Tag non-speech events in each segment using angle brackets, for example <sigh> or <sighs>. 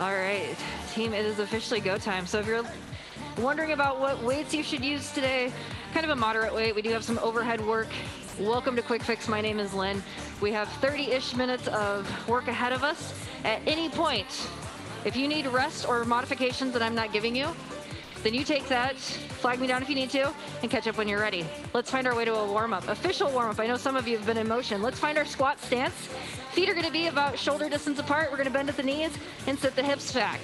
All right, team, it is officially go time. So if you're wondering about what weights you should use today, kind of a moderate weight. We do have some overhead work. Welcome to Quick Fixx. My name is Lynne. We have 30-ish minutes of work ahead of us. At any point, if you need rest or modifications that I'm not giving you, then you take that, flag me down if you need to, and catch up when you're ready. Let's find our way to a warm-up. Official warm-up. I know some of you have been in motion. Let's find our squat stance. Feet are gonna be about shoulder distance apart. We're gonna bend at the knees and sit the hips back.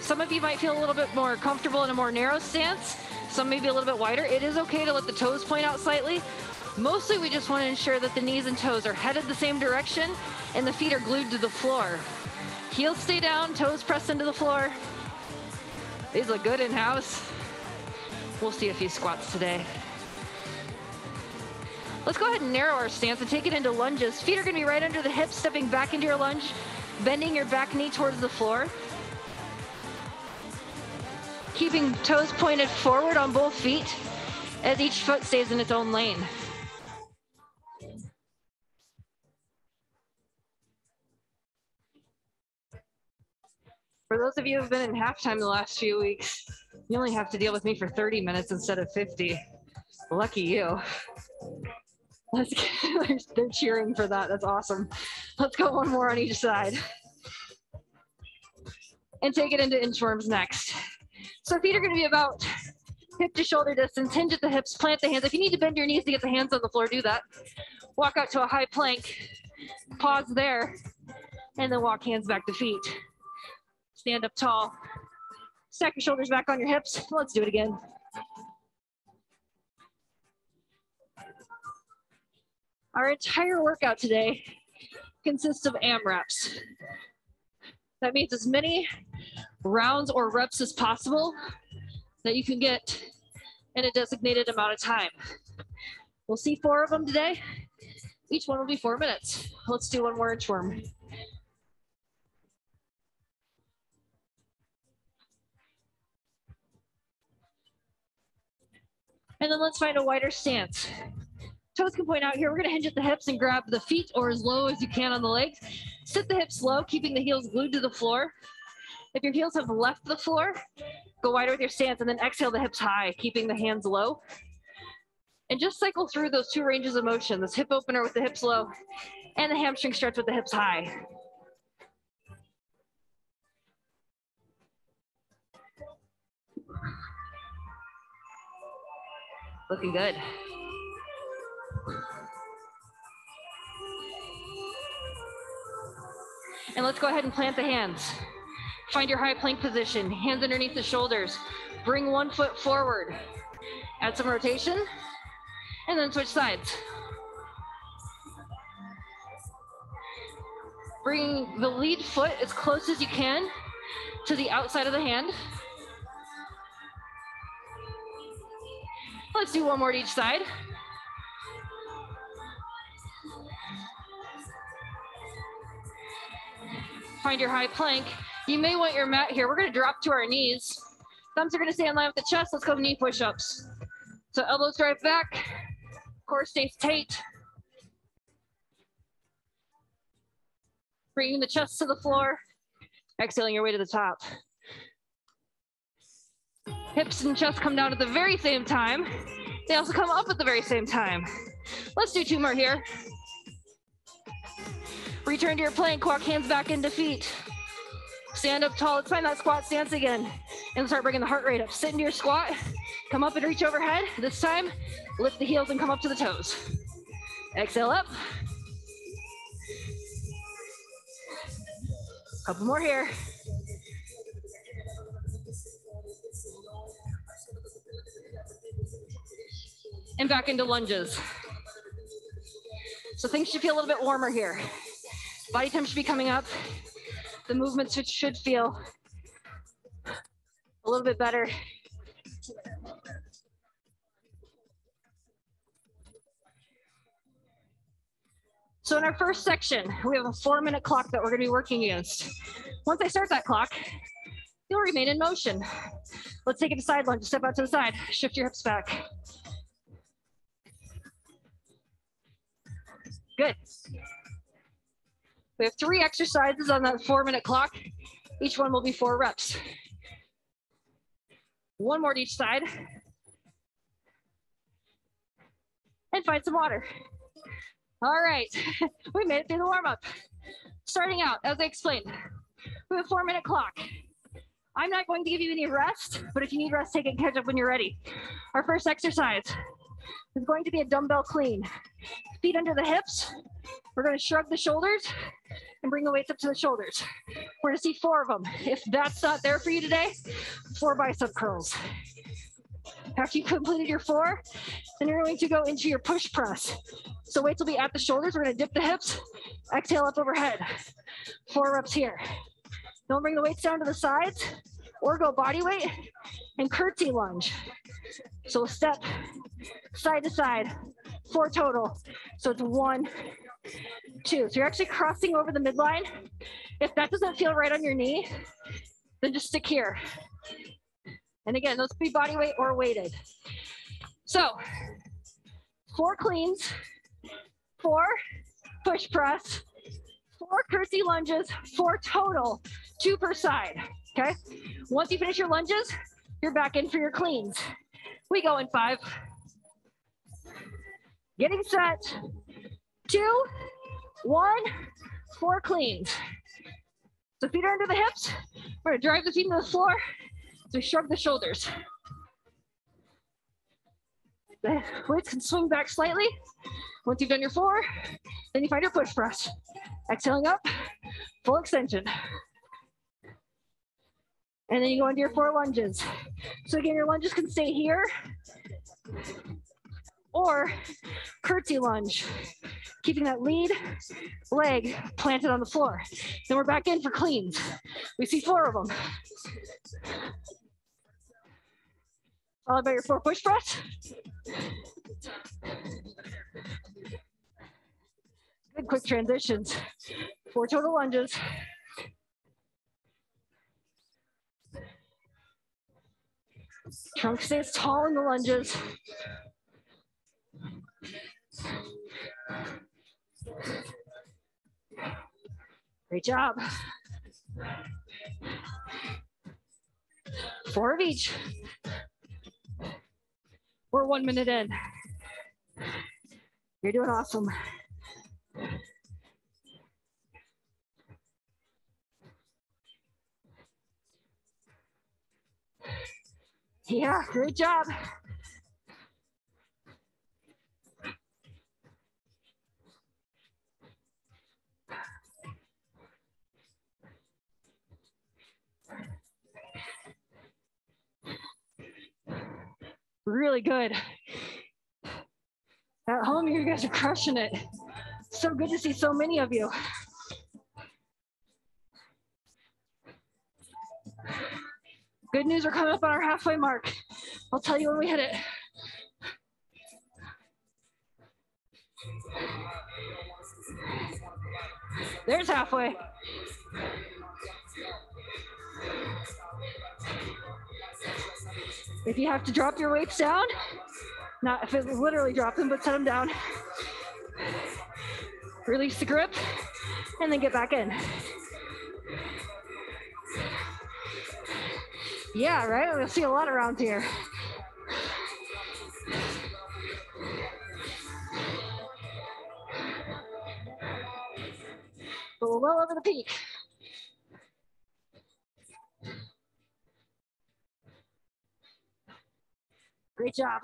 Some of you might feel a little bit more comfortable in a more narrow stance. Some may be a little bit wider. It is okay to let the toes point out slightly. Mostly we just want to ensure that the knees and toes are headed the same direction and the feet are glued to the floor. Heels stay down, toes press into the floor. These look good in house. We'll see a few squats today. Let's go ahead and narrow our stance and take it into lunges. Feet are gonna be right under the hips, stepping back into your lunge, bending your back knee towards the floor. Keeping toes pointed forward on both feet as each foot stays in its own lane. Those of you who have been in halftime the last few weeks, you only have to deal with me for 30 minutes instead of 50. Lucky you. Let's get, <laughs> they're cheering for that. That's awesome. Let's go one more on each side. And take it into inchworms next. So feet are gonna be about hip to shoulder distance, hinge at the hips, plant the hands. If you need to bend your knees to get the hands on the floor, do that. Walk out to a high plank, pause there, and then walk hands back to feet. Stand up tall. Stack your shoulders back on your hips. <laughs> Let's do it again. Our entire workout today consists of AMRAPs. That means as many rounds or reps as possible that you can get in a designated amount of time. We'll see four of them today. Each one will be four minutes. Let's do one more inchworm. And then let's find a wider stance. Toes can point out here. We're gonna hinge at the hips and grab the feet or as low as you can on the legs. Sit the hips low, keeping the heels glued to the floor. If your heels have left the floor, go wider with your stance and then exhale the hips high, keeping the hands low. And just cycle through those two ranges of motion, this hip opener with the hips low and the hamstring stretch with the hips high. Looking good. And let's go ahead and plant the hands. Find your high plank position, hands underneath the shoulders. Bring one foot forward. Add some rotation, and then switch sides. Bring the lead foot as close as you can to the outside of the hand. Let's do one more to each side. Find your high plank. You may want your mat here. We're gonna drop to our knees. Thumbs are gonna stay in line with the chest. Let's go knee push-ups. So elbows drive back, core stays tight. Bringing the chest to the floor, exhaling your way to the top. Hips and chest come down at the very same time. They also come up at the very same time. Let's do two more here. Return to your plank, walk hands back into feet. Stand up tall, let's find that squat stance again. And start bringing the heart rate up. Sit into your squat, come up and reach overhead. This time, lift the heels and come up to the toes. Exhale up. Couple more here. And back into lunges. So things should feel a little bit warmer here. Body temp should be coming up. The movements should, feel a little bit better. So in our first section, we have a four minute clock that we're gonna be working against. Once I start that clock, you'll remain in motion. Let's take it to side lunge, step out to the side, shift your hips back. Good. We have three exercises on that four minute clock. Each one will be four reps. One more to each side. And find some water. All right, <laughs> we made it through the warm up. Starting out, as I explained, we have a four minute clock. I'm not going to give you any rest, but if you need rest, take it catch up when you're ready. Our first exercise is going to be a dumbbell clean. Feet under the hips. We're going to shrug the shoulders and bring the weights up to the shoulders. We're to see four of them. If that's not there for you today, four bicep curls. After you've completed your four, then you're going to go into your push press. So weights will be at the shoulders. We're going to dip the hips, exhale up overhead. Four reps here. Don't bring the weights down to the sides or go body weight and curtsy lunge. So step side to side, four total. So it's one, two. So you're actually crossing over the midline. If that doesn't feel right on your knee, then just stick here. And again, those be body weight or weighted. So four cleans, four push press, four curtsy lunges, four total, two per side. Okay. Once you finish your lunges, you're back in for your cleans. We go in five. Getting set. Two, one, four cleans. So feet are under the hips. We're gonna drive the feet into the floor. So shrug the shoulders. The weights can swing back slightly. Once you've done your four, then you find your push press. Exhaling up, full extension. And then you go into your four lunges. So again, your lunges can stay here or curtsy lunge, keeping that lead leg planted on the floor. Then we're back in for cleans. We see four of them. Followed by your four push press. Good quick transitions. Four total lunges. Trunk stays tall in the lunges. Great job. Four of each. We're one minute in. You're doing awesome. Yeah, great job. Really good. At home, you guys are crushing it. So good to see so many of you. Good news, we're coming up on our halfway mark. I'll tell you when we hit it. There's halfway. If you have to drop your weights down, not if it literally drop them, but set them down. Release the grip and then get back in. Yeah, right? We'll see a lot around here. But we're well over the peak. Great job.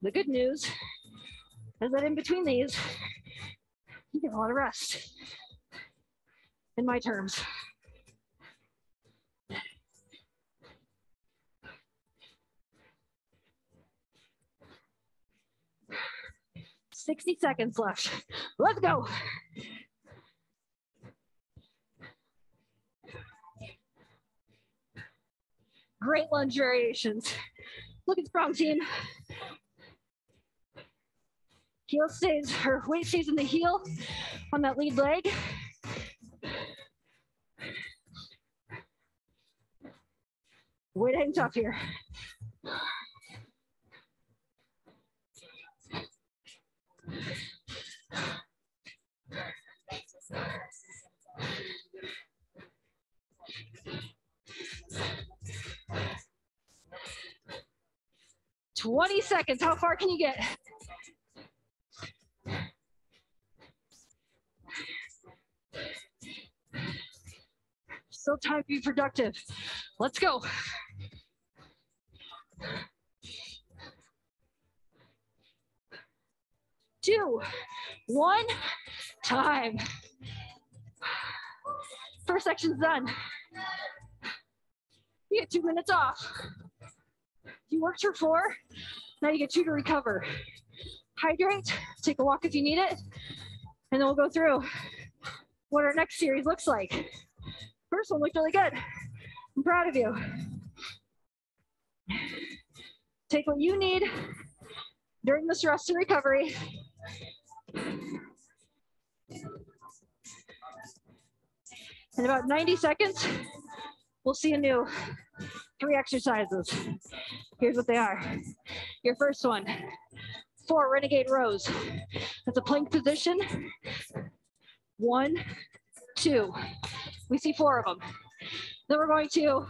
The good news is that in between these, you get a lot of rest in my terms. Sixty seconds left. Let's go. Great lunge variations. Look at strong team. Heel stays, her weight stays in the heel on that lead leg. Way to hang tough here. 20 seconds. How far can you get? Still time to be productive. Let's go. Two, one, time. First section's done. You get two minutes off. You worked for four, now you get two to recover. Hydrate, take a walk if you need it, and then we'll go through what our next series looks like. First one looked really good. I'm proud of you. Take what you need during this rest and recovery. In about 90 seconds, we'll see a new three exercises. Here's what they are. Your first one, four renegade rows. That's a plank position. One, two. We see four of them. Then we're going to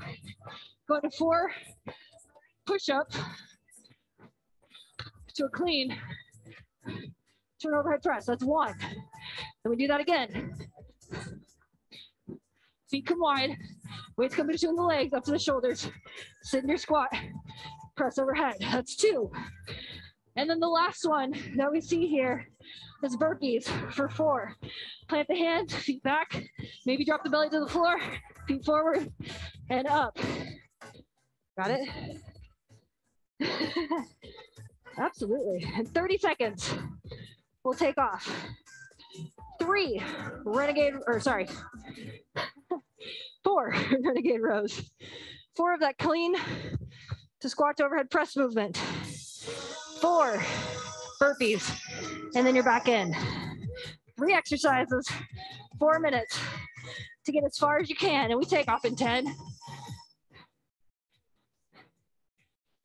go into four push-up to a clean to an overhead press. That's one. Then we do that again. Feet come wide. Weights come between the legs, up to the shoulders. Sit in your squat. Press overhead. That's two. And then the last one that we see here is burpees for four. Plant the hands, feet back. Maybe drop the belly to the floor, feet forward and up. Got it? <laughs> Absolutely. In 30 seconds, we'll take off. Three renegade, or sorry, four <laughs> renegade rows. Four of that clean to squat to overhead press movement. Four burpees, and then you're back in. Three exercises, four minutes to get as far as you can, and we take off in 10.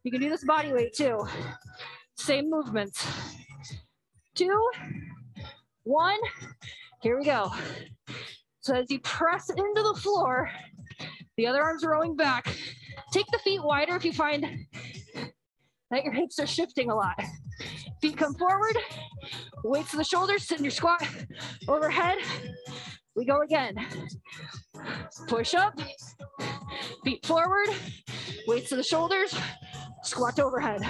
You can do this body weight too. Same movements. Two, one, here we go. So as you press into the floor, the other arm's are rowing back. Take the feet wider if you find that your hips are shifting a lot. Feet come forward, weights to the shoulders, sit in your squat, overhead. We go again. Push up, feet forward, weights to the shoulders, squat overhead.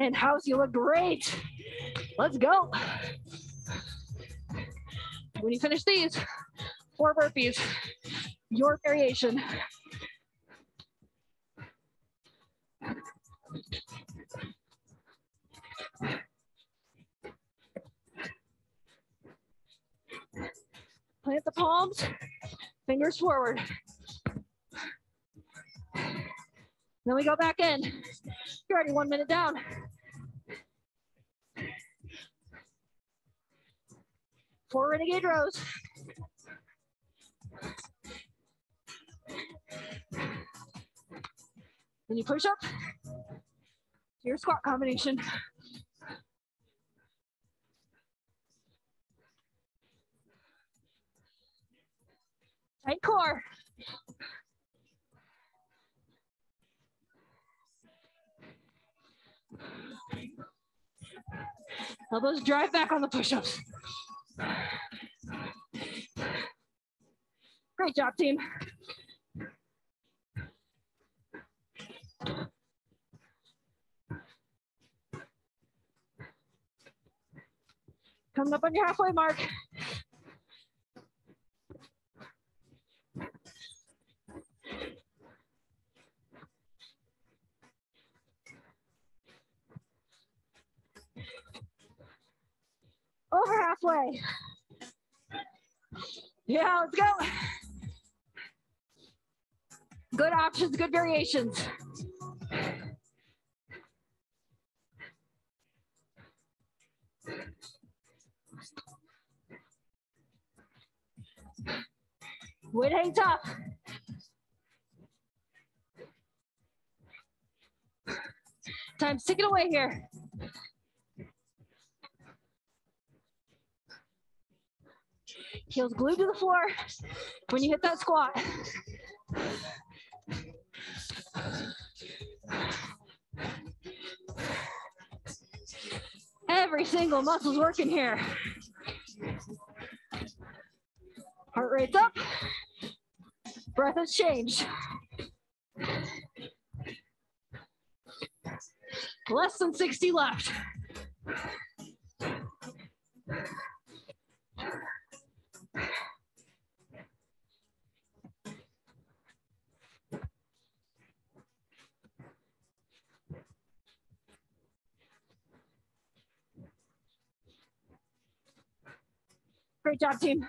And house, you look great. Let's go. When you finish these, four burpees, your variation. Plant the palms, fingers forward. Then we go back in. You're already one minute down. Four renegade rows. Then you push up to your squat combination. Tight core. Elbows drive back on the push-ups. Great job, team. Coming up on your halfway mark. Over halfway. Yeah, let's go. Good variations. Way to hang tough. Time stick it away here. Heels glued to the floor when you hit that squat. Every single muscle's working here. Heart rate's up. Breath has changed. Less than 60 left. Great job, team.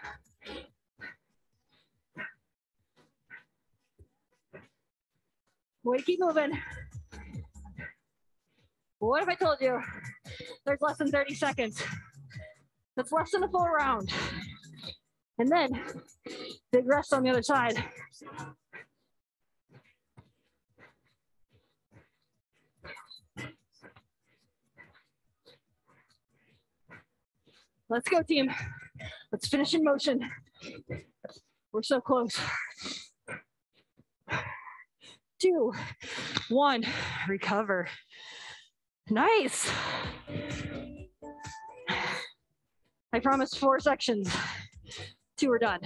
Way to keep moving. What if I told you there's less than 30 seconds? That's less than a full round. And then big rest on the other side. Let's go, team. Let's finish in motion. We're so close. Two, one, recover. Nice. I promised four sections. Two are done.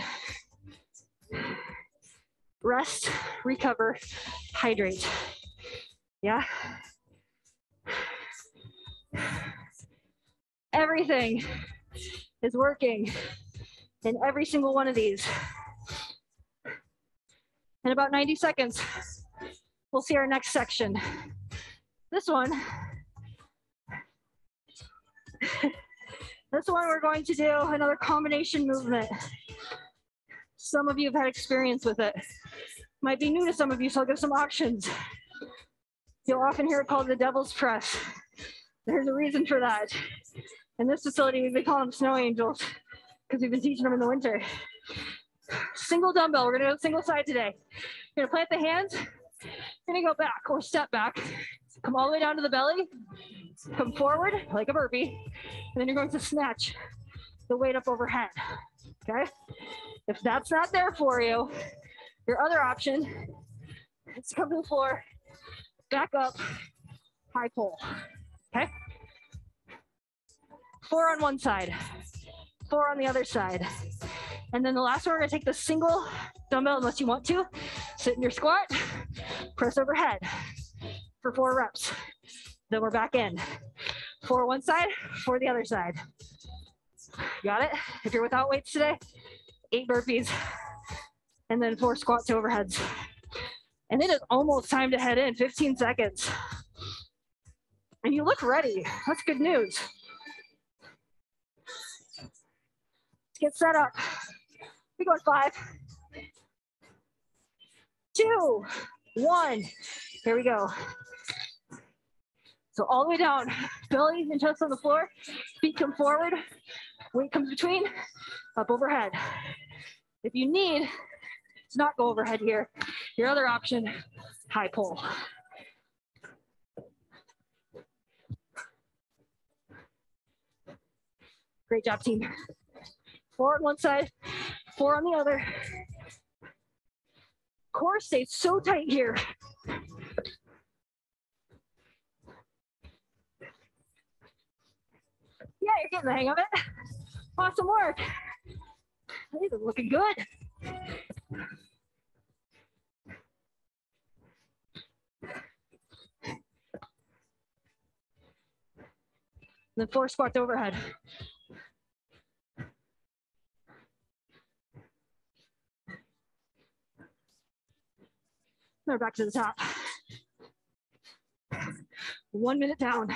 Rest, recover, hydrate. Yeah. Everything is working in every single one of these. In about 90 seconds, we'll see our next section. This one, this one we're going to do another combination movement. Some of you have had experience with it. Might be new to some of you, so I'll give some options. You'll often hear it called the devil's press. There's a reason for that. In this facility, they call them snow angels because we've been teaching them in the winter. Single dumbbell, we're gonna go single side today. You're gonna plant the hands, you're gonna go back or step back. Come all the way down to the belly, come forward like a burpee, and then you're going to snatch the weight up overhead, okay? If that's not there for you, your other option is come to the floor, back up, high pull, okay? Four on one side, four on the other side. And then the last one, we're gonna take the single dumbbell unless you want to. Sit in your squat, press overhead for four reps. Then we're back in. Four one side, four the other side. Got it? If you're without weights today, eight burpees, and then four squats overheads. And it is almost time to head in, 15 seconds. And you look ready. That's good news. Let's get set up. We go five, two, one. Here we go. So all the way down, belly and chest on the floor, feet come forward, weight comes between, up overhead. If you need to not go overhead here, your other option, high pull. Great job, team. Four on one side, four on the other. Core stays so tight here. Yeah, you're getting the hang of it. Awesome work. These are looking good. then four squats overhead. Now back to the top. One minute down.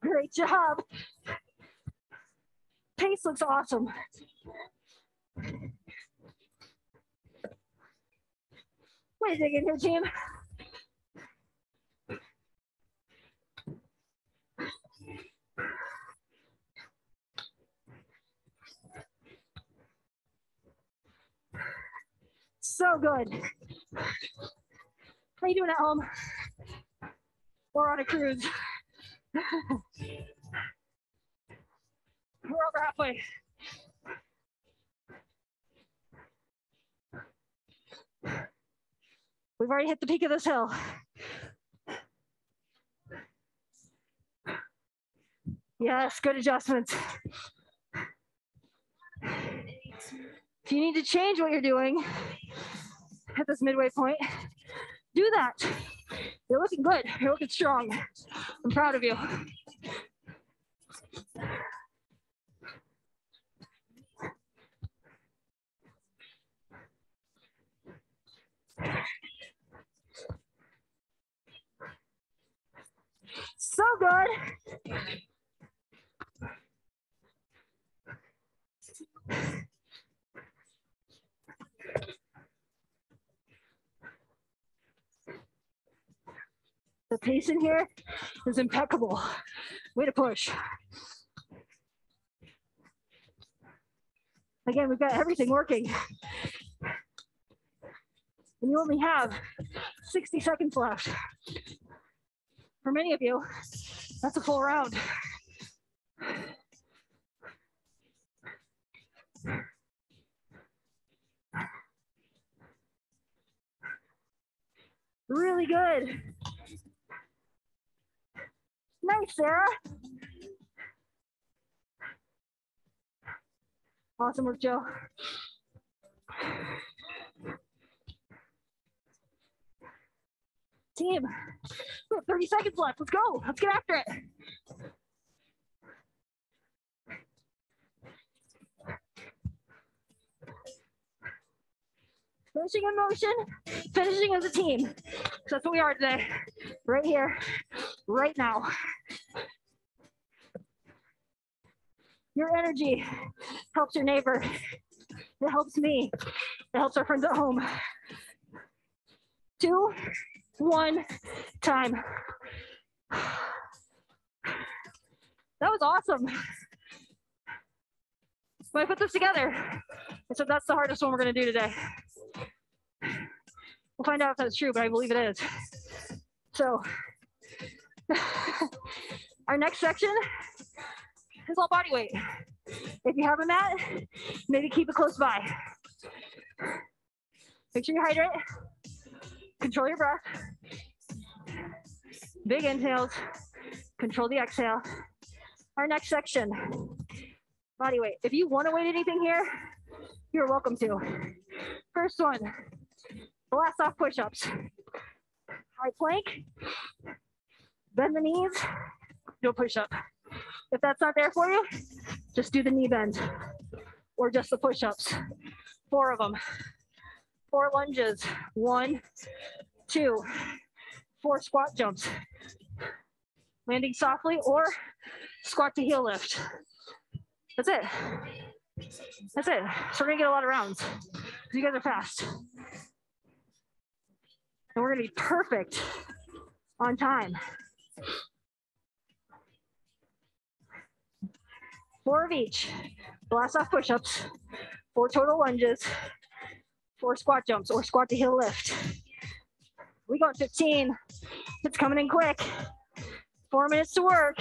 Great job. Pace looks awesome. Wait a in here, Jim. So good. How you doing at home? We're on a cruise? <laughs> We're over halfway. We've already hit the peak of this hill. Yes, good adjustments. If you need to change what you're doing at this midway point, do that. You're looking good. You're looking strong. I'm proud of you. So good. The pace in here is impeccable. Way to push. Again, we've got everything working. And you only have 60 seconds left. For many of you, that's a full round. Really good. Nice, Sarah. Awesome work, Joe. Team, we have 30 seconds left. Let's go. Let's get after it. Finishing in motion, finishing as a team. That's what we are today. Right here, right now. Your energy helps your neighbor. It helps me. It helps our friends at home. Two, one, time. That was awesome. When I put this together, I said that's the hardest one we're gonna do today. We'll find out if that's true, but I believe it is. So <sighs> our next section is all body weight. If you have a mat, maybe keep it close by. Make sure you hydrate. Control your breath. Big inhales. Control the exhale. Our next section, body weight. If you want to weight anything here, you're welcome to. First one, blast off push-ups. High plank, bend the knees, do a push-up. If that's not there for you, just do the knee bend or just the push-ups. Four of them. Four lunges. One, two, four squat jumps. Landing softly or squat to heel lift. That's it. That's it. So we're gonna get a lot of rounds. You guys are fast. And we're gonna be perfect on time. Four of each. Blast off push-ups. Four total lunges. Four squat jumps or squat to heel lift. We got 15. It's coming in quick. Four minutes to work.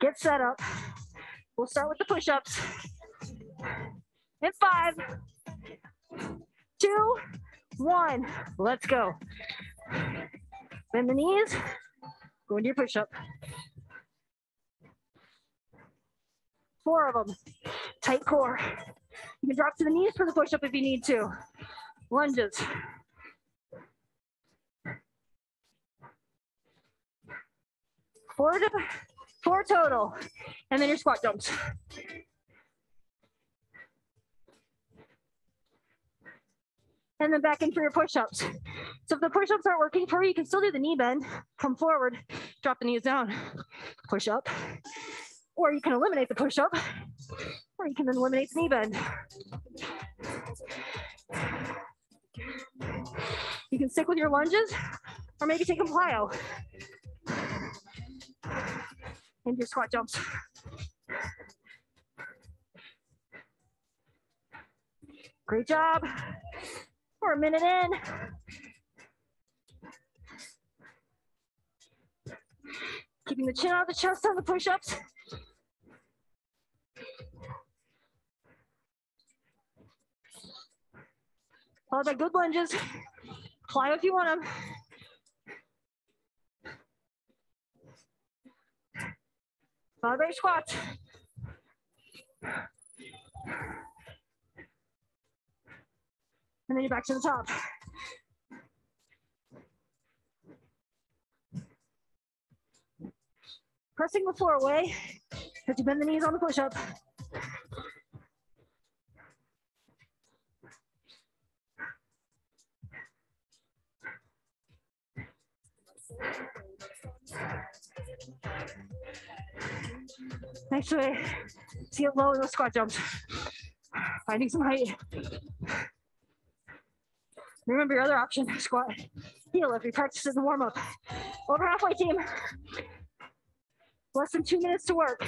Get set up. We'll start with the push-ups. In five, two, one. Let's go. Bend the knees. Go into your push-up. Four of them. Tight core. You can drop to the knees for the push-up if you need to. Lunges. Four to four total. And then your squat jumps. And then back in for your push-ups. So if the push-ups aren't working for you, you can still do the knee bend. Come forward, drop the knees down, push up. Or you can eliminate the push-up, or you can eliminate the knee bend. You can stick with your lunges, or maybe take a plyo. And your squat jumps. Great job. We're a minute in. Keeping the chin out of the chest on the push-ups. Followed by good lunges. Fly if you want them. By squats. And then you're back to the top. Pressing the floor away as you bend the knees on the push-up. Way, see it low in those squat jumps. Finding some height. Remember your other option, squat, heel if you practice in the warm up. Over halfway team. Less than two minutes to work.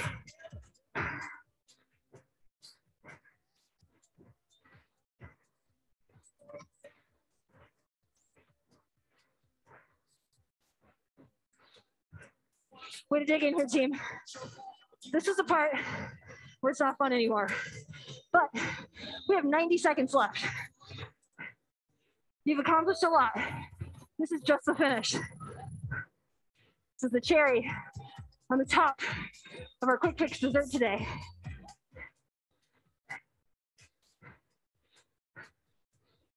Way to dig in here, team. This is the part where it's not fun anymore. But we have 90 seconds left. You've accomplished a lot. This is just the finish. This is the cherry on the top of our quick fix dessert today.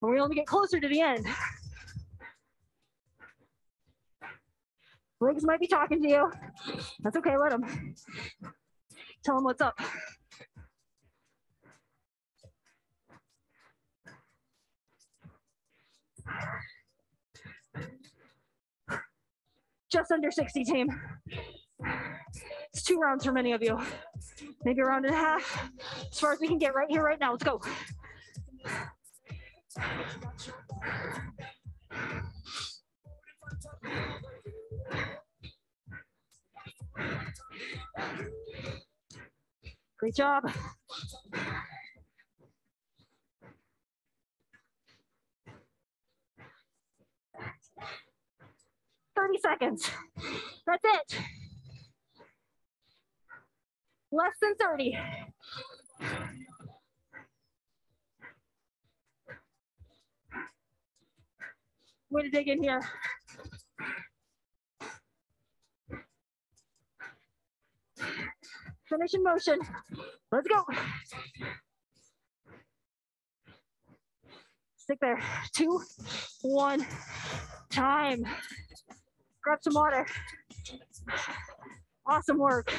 And we only get closer to the end. Legs might be talking to you. That's okay, let them. Tell them what's up. Just under 60 team. It's two rounds for many of you. Maybe a round and a half. As far as we can get right here, right now. Let's go. Great job. Thirty seconds. That's it. Less than 30. Way to dig in here. Finish in motion. Let's go. Stick there. Two, one, time. Grab some water. Awesome work.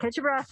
Catch your breath.